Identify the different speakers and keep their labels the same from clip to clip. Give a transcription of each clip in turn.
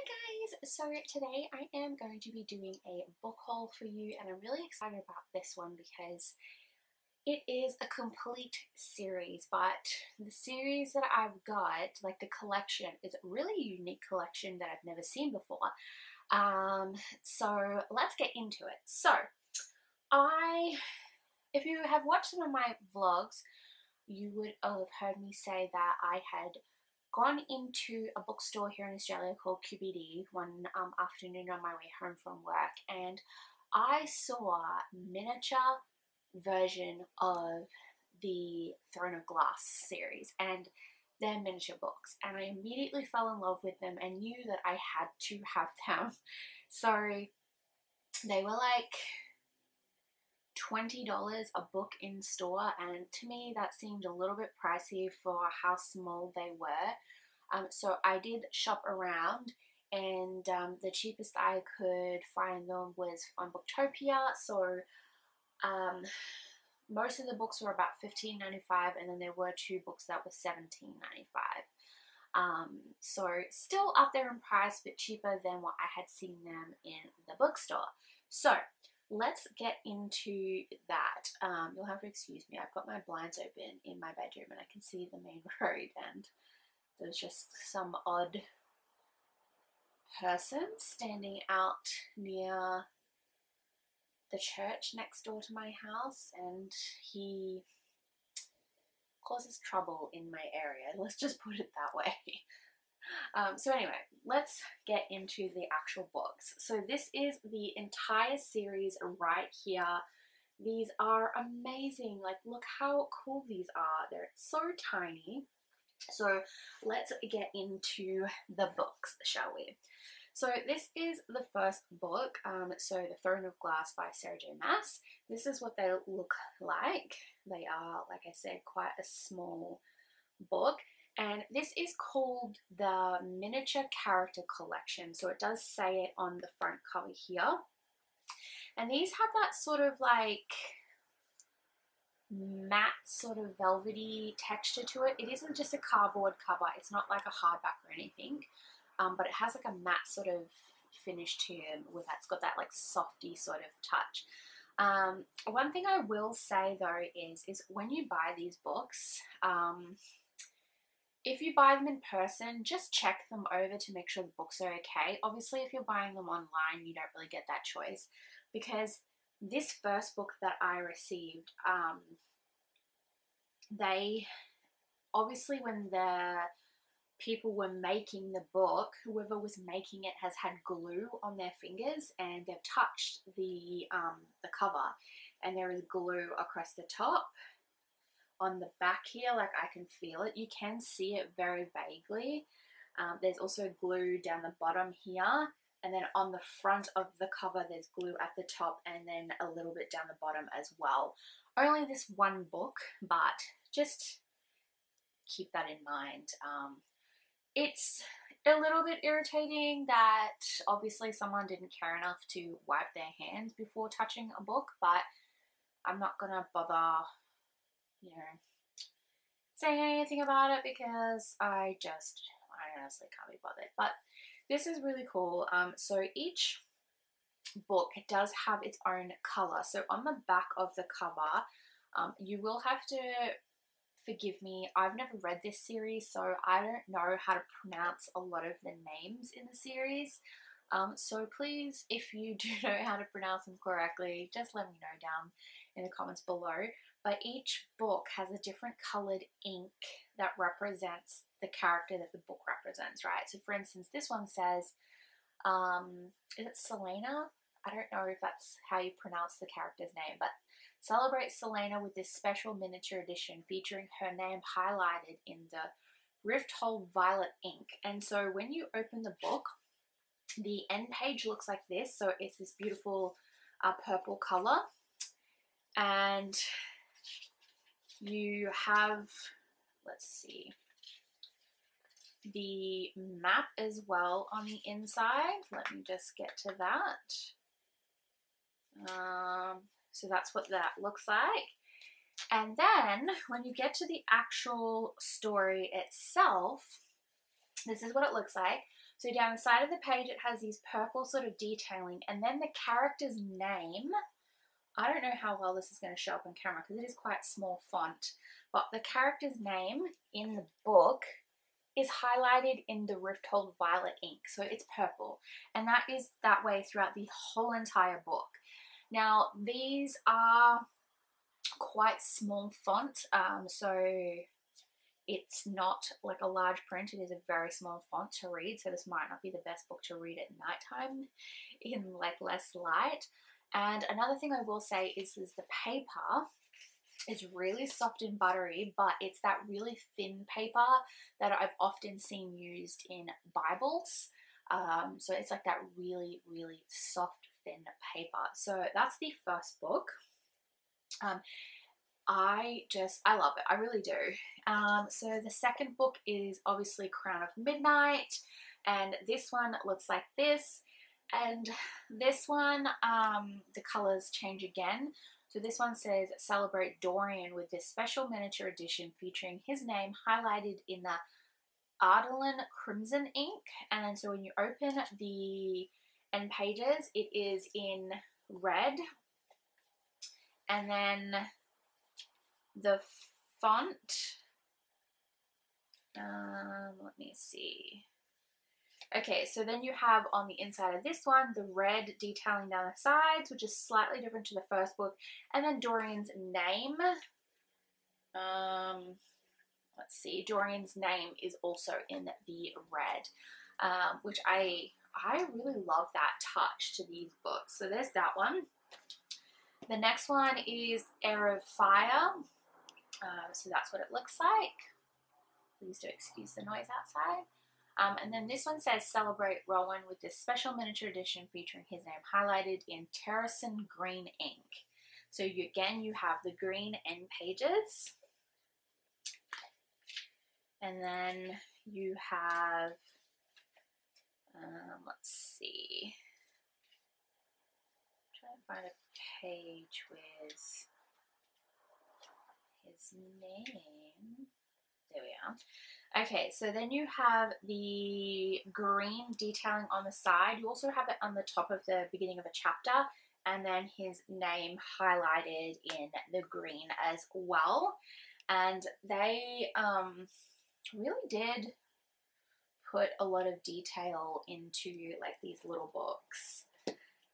Speaker 1: guys, so today I am going to be doing a book haul for you and I'm really excited about this one because it is a complete series but the series that I've got, like the collection, is a really unique collection that I've never seen before. Um, so let's get into it. So I, if you have watched some of my vlogs, you would have heard me say that I had gone into a bookstore here in Australia called QBD one um, afternoon on my way home from work and I saw a miniature version of the Throne of Glass series and their miniature books and I immediately fell in love with them and knew that I had to have them. So they were like $20 a book in store and to me that seemed a little bit pricey for how small they were. Um, so I did shop around and um, the cheapest I could find them was on Booktopia. So um, most of the books were about $15.95 and then there were two books that were $17.95. Um, so still up there in price but cheaper than what I had seen them in the bookstore. So let's get into that. Um, you'll have to excuse me. I've got my blinds open in my bedroom and I can see the main road and there's just some odd person standing out near the church next door to my house and he causes trouble in my area. Let's just put it that way. Um, so anyway, let's get into the actual books. So this is the entire series right here. These are amazing. Like, look how cool these are. They're so tiny. So let's get into the books, shall we? So this is the first book, um, so The Throne of Glass by Sarah J Maas. This is what they look like. They are, like I said, quite a small book and this is called the Miniature Character Collection. So it does say it on the front cover here. And these have that sort of like matte sort of velvety texture to it. It isn't just a cardboard cover. It's not like a hardback or anything. Um, but it has like a matte sort of finish to it with that. It's got that like softy sort of touch. Um, one thing I will say though is, is when you buy these books, um, if you buy them in person, just check them over to make sure the books are okay. Obviously, if you're buying them online, you don't really get that choice because this first book that I received, um, they obviously when the people were making the book, whoever was making it has had glue on their fingers and they've touched the um, the cover, and there is glue across the top on the back here, like I can feel it. You can see it very vaguely. Um, there's also glue down the bottom here. And then on the front of the cover, there's glue at the top and then a little bit down the bottom as well. Only this one book, but just keep that in mind. Um, it's a little bit irritating that obviously someone didn't care enough to wipe their hands before touching a book, but I'm not to bother know, saying anything about it because I just, I honestly can't be bothered. But this is really cool. Um, so each book does have its own color. So on the back of the cover, um, you will have to forgive me. I've never read this series, so I don't know how to pronounce a lot of the names in the series. Um, so please, if you do know how to pronounce them correctly, just let me know down in the comments below but each book has a different colored ink that represents the character that the book represents, right? So, for instance, this one says, um, is it Celaena? I don't know if that's how you pronounce the character's name, but celebrate Celaena with this special miniature edition featuring her name highlighted in the Rifthold Violet ink. And so, when you open the book, the end page looks like this. So, it's this beautiful uh, purple color. And you have, let's see, the map as well on the inside. Let me just get to that. Um, so that's what that looks like. And then when you get to the actual story itself, this is what it looks like. So down the side of the page, it has these purple sort of detailing, and then the character's name. I don't know how well this is going to show up on camera because it is quite small font, but the character's name in the book is highlighted in the Rifthold Violet ink, so it's purple, and that is that way throughout the whole entire book. Now, these are quite small font, um, so it's not like a large print, it is a very small font to read, so this might not be the best book to read at nighttime in like less light. And another thing I will say is, is the paper is really soft and buttery, but it's that really thin paper that I've often seen used in Bibles. Um, so it's like that really, really soft, thin paper. So that's the first book. Um, I just, I love it. I really do. Um, so the second book is obviously Crown of Midnight. And this one looks like this. And this one, um, the colors change again. So this one says celebrate Dorian with this special miniature edition featuring his name highlighted in the Adarlan Crimson ink. And so when you open the end pages, it is in red. And then the font, um, let me see. Okay, so then you have on the inside of this one, the red detailing down the sides, which is slightly different to the first book. And then Dorian's name. Um, let's see, Dorian's name is also in the red, um, which I, I really love that touch to these books. So there's that one. The next one is Heir of Fire. Uh, so that's what it looks like. Please do excuse the noise outside. Um, and then this one says Celebrate Rowan with this special miniature edition featuring his name highlighted in Terrasen green ink. So you, again, you have the green end pages. And then you have, um, let's see, I'm trying to find a page with his name. There we are. Okay, so then you have the green detailing on the side. You also have it on the top of the beginning of a chapter and then his name highlighted in the green as well. And they um, really did put a lot of detail into like these little books.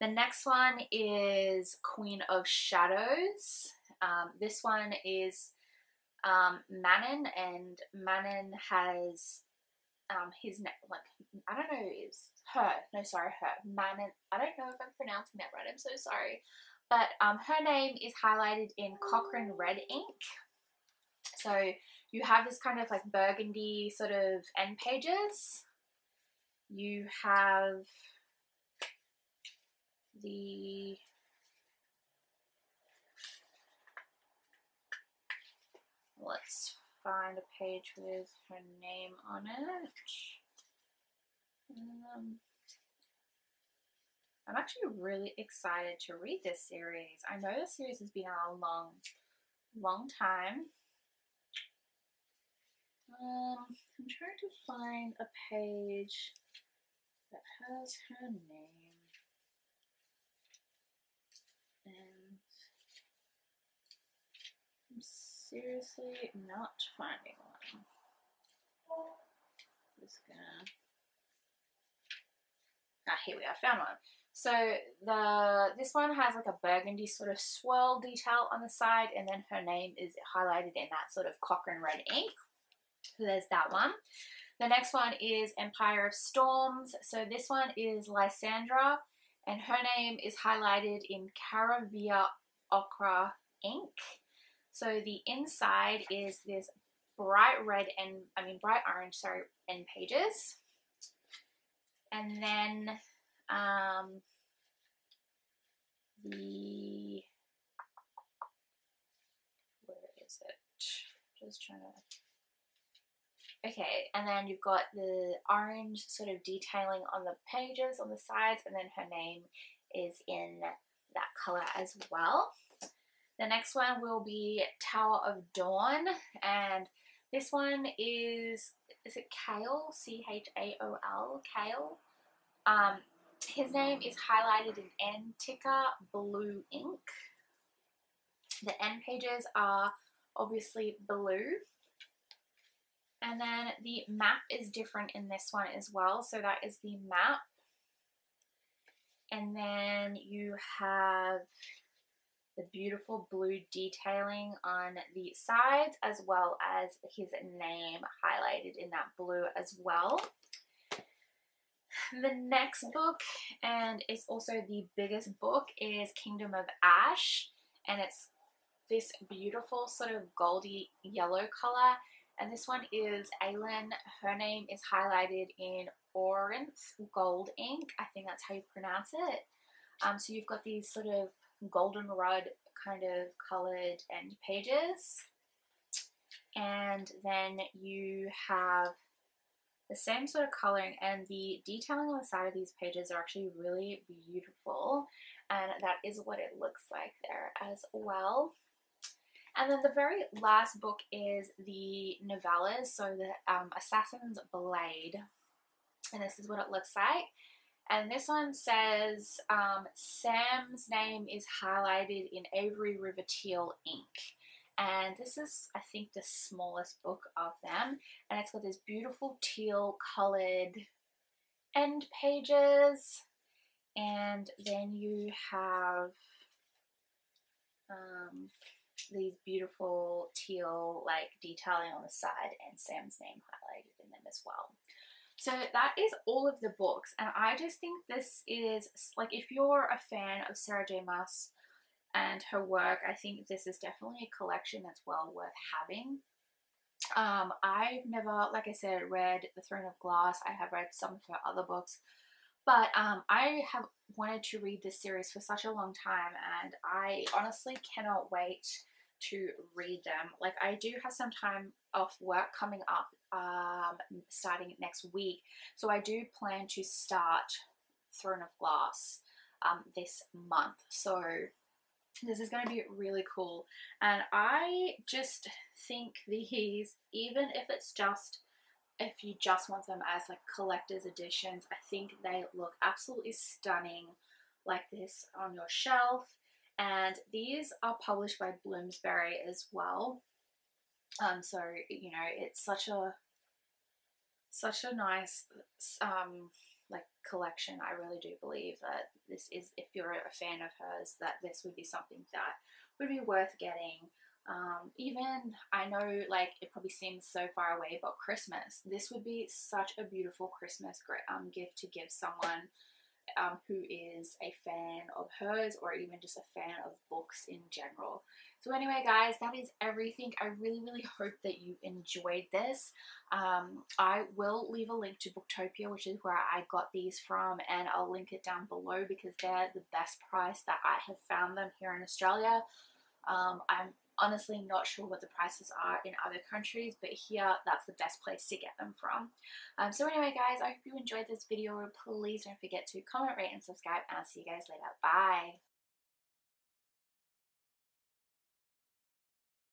Speaker 1: The next one is Queen of Shadows. Um, this one is um, Manon, and Manon has um, his name, like, I don't know, is her, no, sorry, her, Manon, I don't know if I'm pronouncing that right, I'm so sorry, but um, her name is highlighted in Crochan red ink, so you have this kind of like burgundy sort of end pages, you have the let's find a page with her name on it. Um, I'm actually really excited to read this series. I know this series has been out a long, long time. Um, I'm trying to find a page that has her name. And I'm seriously not finding one. Just gonna. Ah, here we are. Found one. So the this one has like a burgundy sort of swirl detail on the side, and then her name is highlighted in that sort of Crochan red ink. So there's that one. The next one is Empire of Storms. So this one is Lysandra, and her name is highlighted in Caraverre Ochre ink. So the inside is this bright red and, I mean bright orange, sorry, end pages. And then um, the, where is it? Just trying to, okay, and then you've got the orange sort of detailing on the pages on the sides and then her name is in that color as well. The next one will be Tower of Dawn, and this one is is it Chaol? C H A O L, Chaol. Um, his name is highlighted in Antica blue ink. The end pages are obviously blue. And then the map is different in this one as well. So that is the map. And then you have the beautiful blue detailing on the sides as well as his name highlighted in that blue as well. The next book, and it's also the biggest book, is Kingdom of Ash, and it's this beautiful sort of goldy yellow color. And this one is Aelin. Her name is highlighted in Orynth Gold ink. I think that's how you pronounce it. Um, so you've got these sort of goldenrod kind of colored end pages. And then you have the same sort of coloring and the detailing on the side of these pages are actually really beautiful. And that is what it looks like there as well. And then the very last book is the novellas, so the um, Assassin's Blade. And this is what it looks like. And this one says um, Sam's name is highlighted in Avery River Teal ink. And this is, I think, the smallest book of them. And it's got this beautiful teal colored end pages. And then you have um, these beautiful teal like detailing on the side and Sam's name highlighted in them as well. So that is all of the books, and I just think this is like if you're a fan of Sarah J. Maas and her work, I think this is definitely a collection that's well worth having. Um, I've never, like I said, read The Throne of Glass. I have read some of her other books, but um, I have wanted to read this series for such a long time, and I honestly cannot wait to read them. Like I do have some time off work coming up um, starting next week. So I do plan to start Throne of Glass um, this month. So this is going to be really cool. And I just think these, even if it's just, if you just want them as like collector's editions, I think they look absolutely stunning like this on your shelf and these are published by Bloomsbury as well. Um, so you know it's such a such a nice um, like collection. I really do believe that this is, if you're a fan of hers, that this would be something that would be worth getting. Um, even I know like it probably seems so far away, but Christmas, this would be such a beautiful Christmas um, gift to give someone um, who is a fan of hers or even just a fan of books in general. So anyway guys, that is everything. I really, really hope that you enjoyed this. Um, I will leave a link to Booktopia, which is where I got these from, and I'll link it down below because they're the best price that I have found them here in Australia. Um, I'm honestly not sure what the prices are in other countries, but here that's the best place to get them from. Um, so anyway guys, I hope you enjoyed this video. Please don't forget to comment, rate, and subscribe, and I'll see you guys later. Bye!